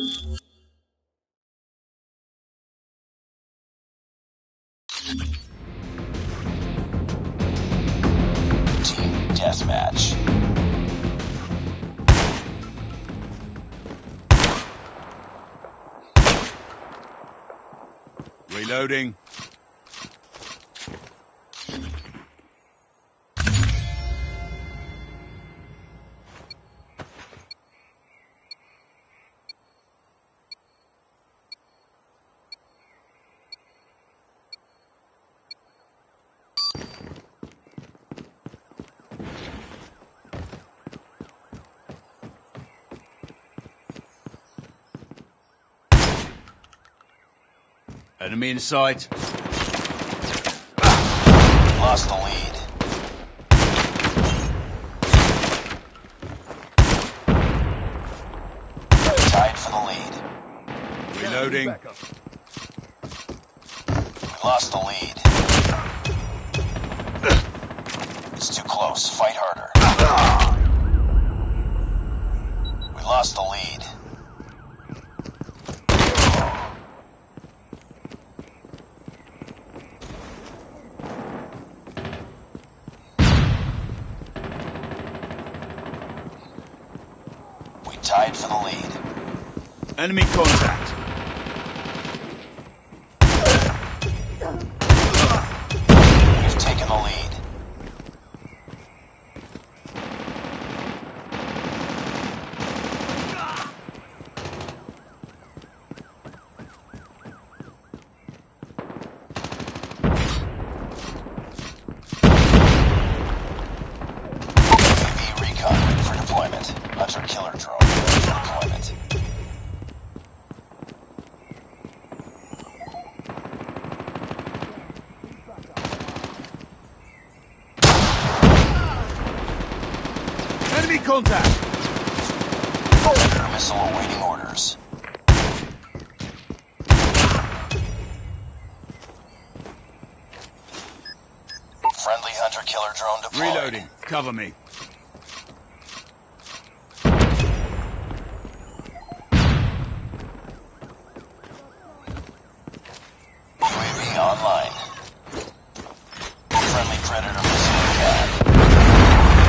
Team Deathmatch. Reloading. Enemy in sight. Lost the lead. Tied for the lead. Reloading. We lost the lead. It's too close. Fight harder. We lost the lead. We tied for the lead. Enemy contact. We've taken the lead. UAV recon for deployment. Hunter killer drone ready for deployment. Enemy contact. Predator missile awaiting orders. Friendly hunter killer drone deployed. Reloading. Cover me. UAV online. Friendly predator missile inbound.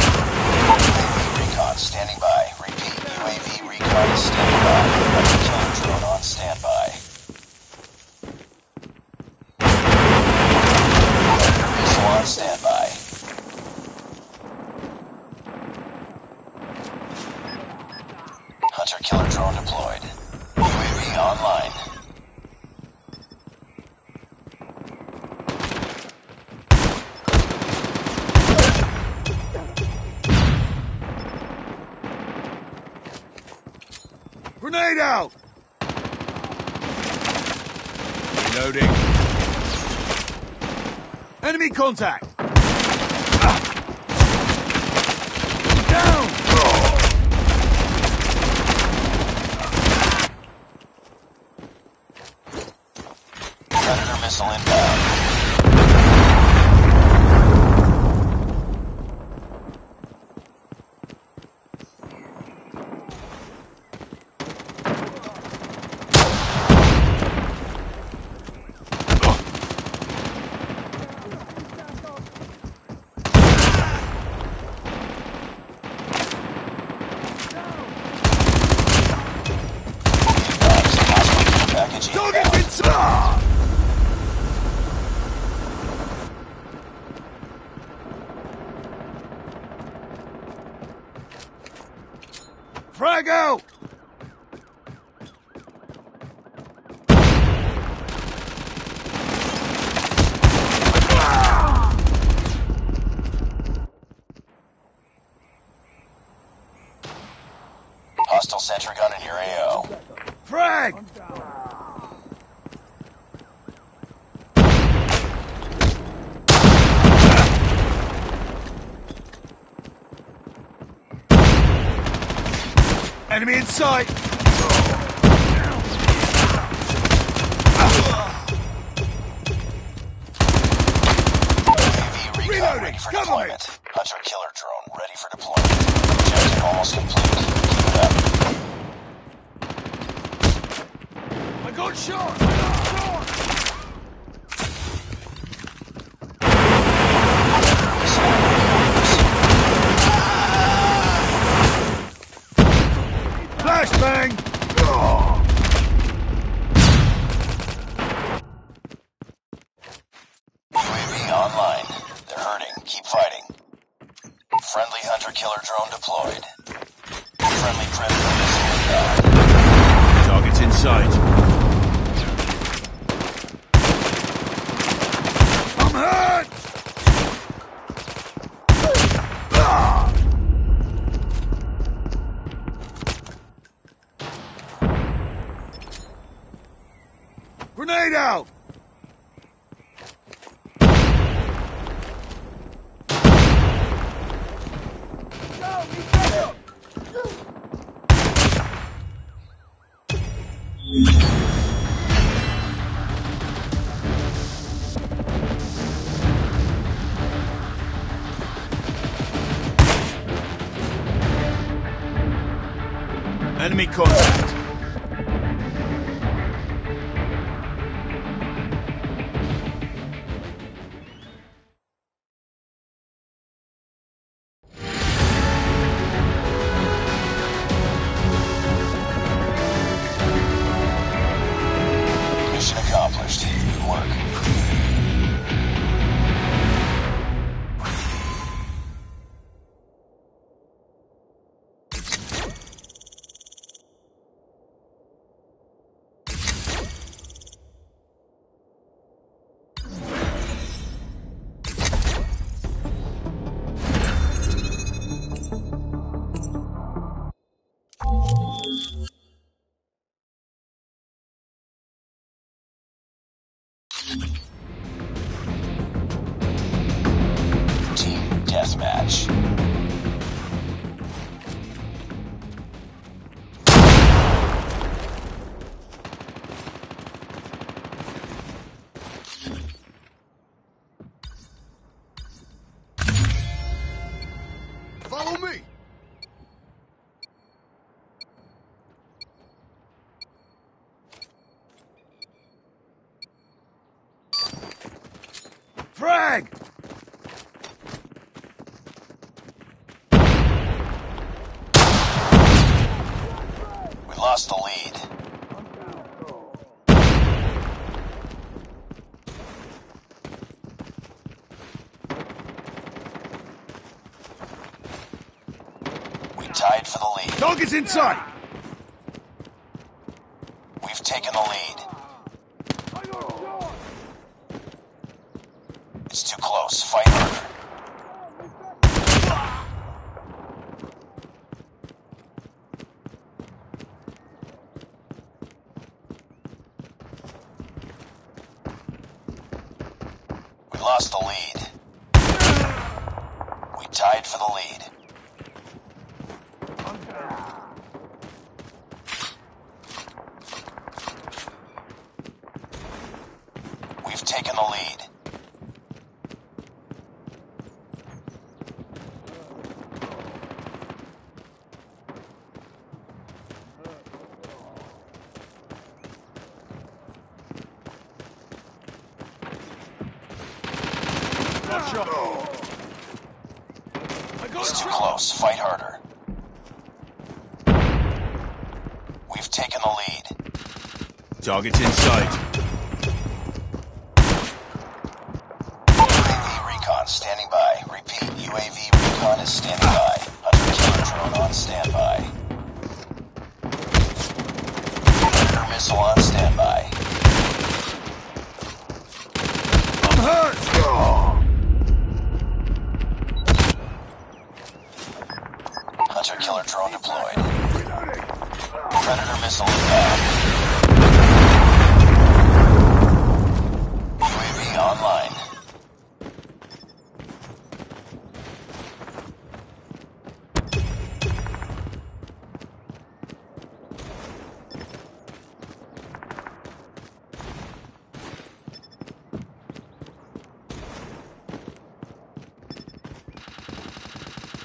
UAV recon standing by. Repeat, UAV recon is standing by. Hunter killer drone on standby. Predator missile on standby. Hunter killer drone deployed. UAV online. Grenade out. Reloading. Enemy contact. Down. Predator missile inbound. Sentry gun in your AO. Frag! Enemy in sight! Reloading! Cover me! shot! tornado! much. lost the lead. We tied for the lead. Dog is inside! tied for the lead. We've taken the lead.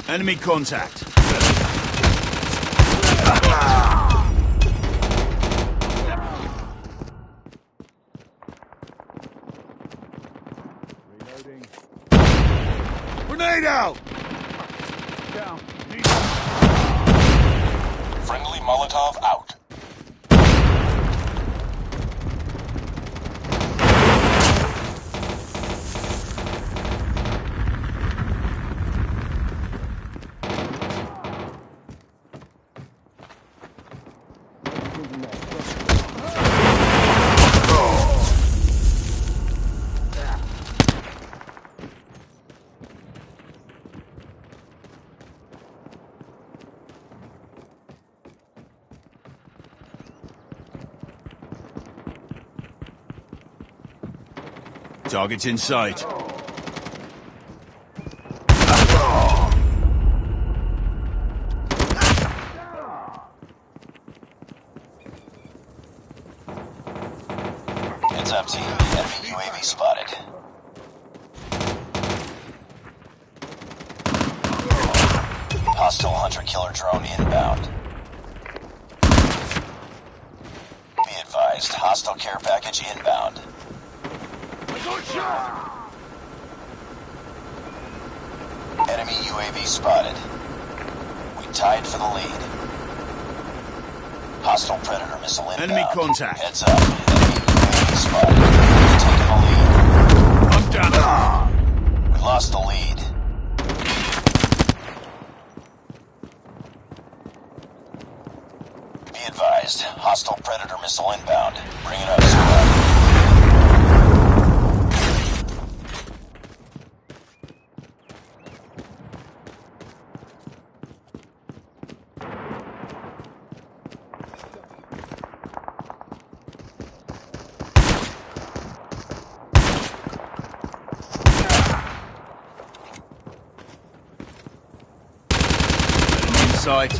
Enemy contact. Reloading. Grenade out! Down. Friendly Molotov out. Target's in sight. Heads up, team. Enemy UAV spotted. Hostile hunter-killer drone inbound. Be advised, hostile care package inbound. Got shot! Enemy UAV spotted. We tied for the lead. Hostile predator missile inbound. Enemy contact. Heads up. Enemy UAV spotted. We've taken the lead. I'm down. We lost the lead. Be advised, hostile predator missile inbound. Bring it up, squad. Sight.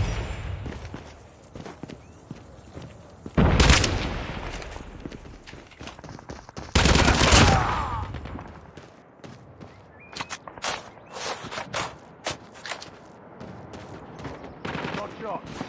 Shot.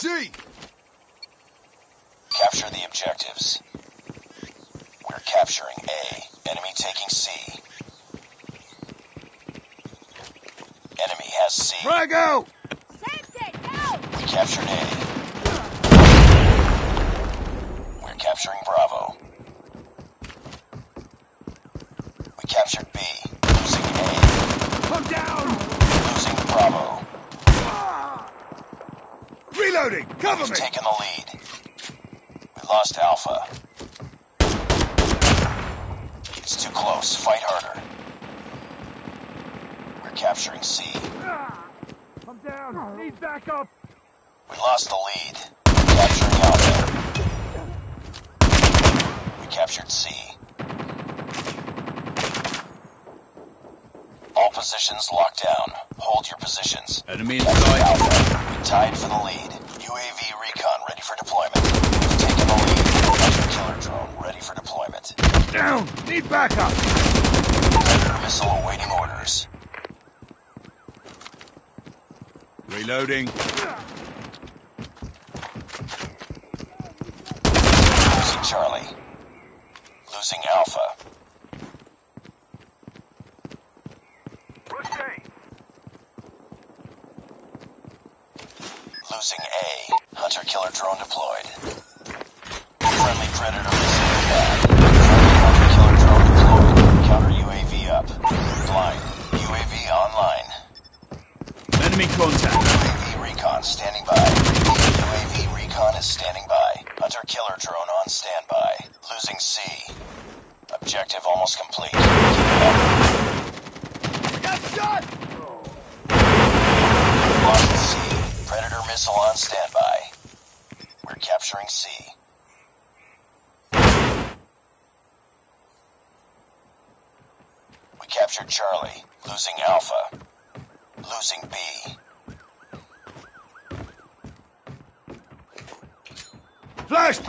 C. Capture the objectives. We're capturing A. Enemy taking C. Enemy has C. Frag out! We captured A. We're capturing Bravo. We captured B. Losing A. Come down! Losing Bravo. Reloading! Cover We've me! taken the lead. We lost Alpha. It's too close. Fight harder. We're capturing C. Ah, I'm down. Need backup. We lost the lead. Capturing Alpha. We captured C. All positions locked down. Hold your positions. Enemy in Captured sight. Alpha. We tied for the lead. UAV recon ready for deployment. We've taken the lead. Killer drone ready for deployment. Down! Need backup! Predator missile awaiting orders. Reloading. Losing Charlie. Losing Alpha. Push A. Losing A. Hunter killer drone deployed. Friendly Predator missile inbound. Friendly Hunter killer drone deployed. Counter UAV up. Blind. UAV online. Enemy contact. UAV recon standing by. UAV recon is standing by. Hunter killer drone on standby. Losing C. Objective almost complete. Keep it up. Got shot! Lost C. Predator missile on standby. We're capturing C. We captured Charlie. Losing Alpha. Losing B.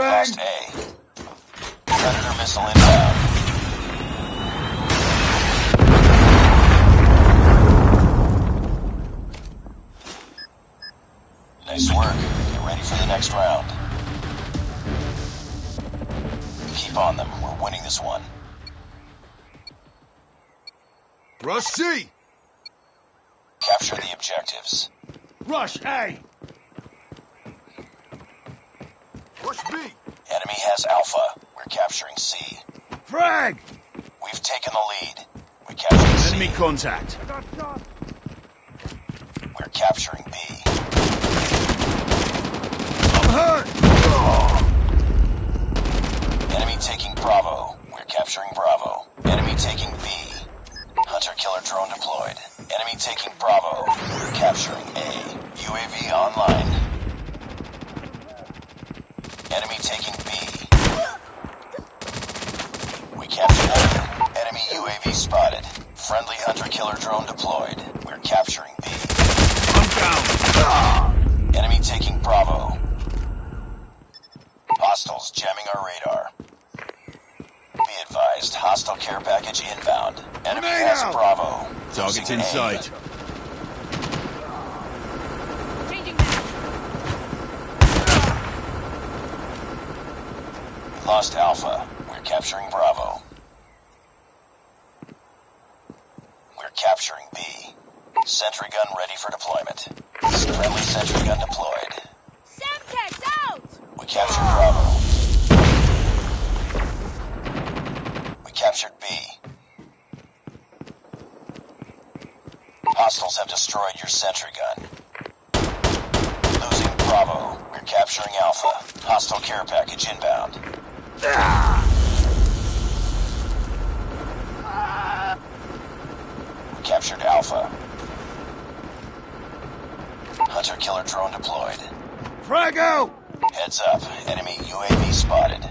A. Predator missile inbound. Nice work. Get ready for the next round. Keep on them. We're winning this one. Rush C! Capture the objectives. Rush A! Push B. Enemy has Alpha. We're capturing C. Frag! We've taken the lead. We captured C. Enemy contact. I got shot. We're capturing B. I'm hurt! Enemy taking Bravo. We're capturing Bravo. Enemy taking B. Hunter killer drone deployed. Enemy taking Bravo. We're capturing A. UAV online. Enemy taking B. We captured A. Enemy UAV spotted. Friendly hunter killer drone deployed. We're capturing B. I'm down! Enemy taking Bravo. Hostiles jamming our radar. Be advised, hostile care package inbound. Enemy Grenade has! Bravo. Target's Losing in A. sight. Lost Alpha. We're capturing Bravo. We're capturing B. Sentry gun ready for deployment. Friendly sentry gun deployed. Semtex out! We captured Bravo. We captured B. Hostiles have destroyed your sentry gun. Losing Bravo. We're capturing Alpha. Hostile care package inbound. We captured Alpha. Hunter killer drone deployed. Frag out! Heads up. Enemy UAV spotted.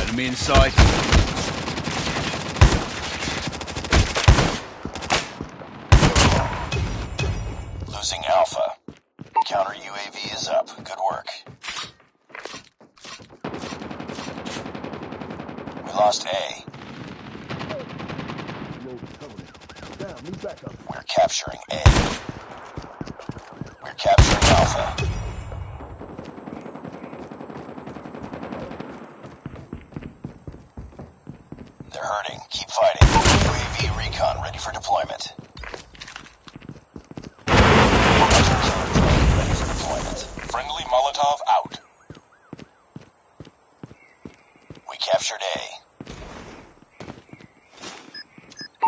Enemy in sight. hurting. Keep fighting. UAV recon ready for deployment. Ready for deployment. Friendly Molotov out. We captured A.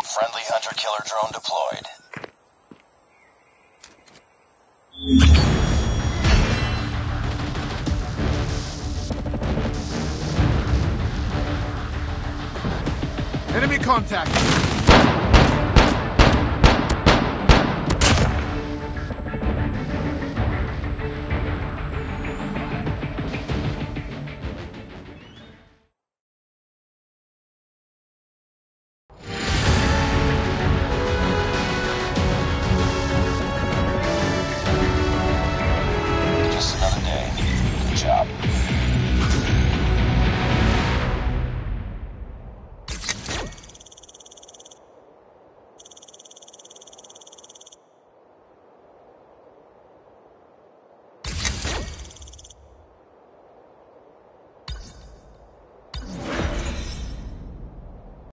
Friendly hunter-killer drone deployed. Contact.